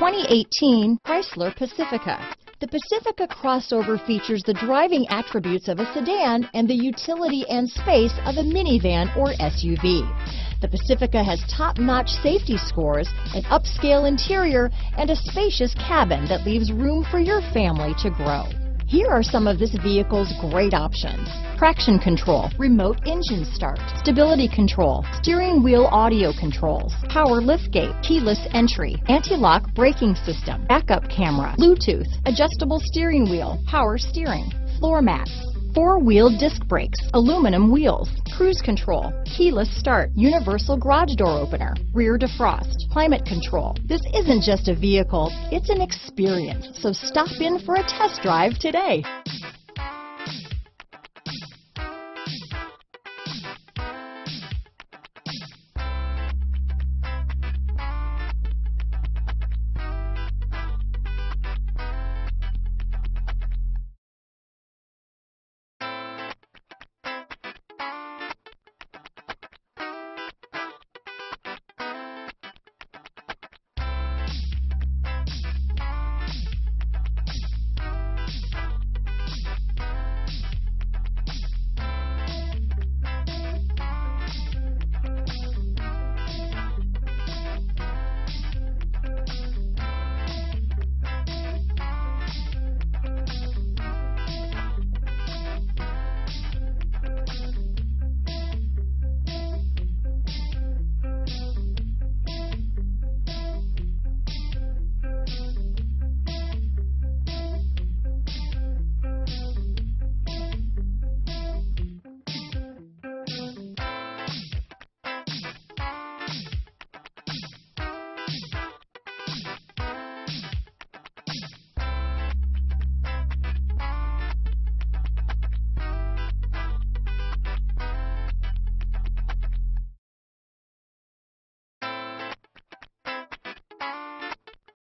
2018 Chrysler Pacifica. The Pacifica crossover features the driving attributes of a sedan and the utility and space of a minivan or SUV. The Pacifica has top-notch safety scores, an upscale interior, and a spacious cabin that leaves room for your family to grow. Here are some of this vehicle's great options. Traction control, remote engine start, stability control, steering wheel audio controls, power liftgate, keyless entry, anti-lock braking system, backup camera, Bluetooth, adjustable steering wheel, power steering, floor mats, four-wheel disc brakes, aluminum wheels, cruise control, keyless start, universal garage door opener, rear defrost, climate control. This isn't just a vehicle, it's an experience. So stop in for a test drive today.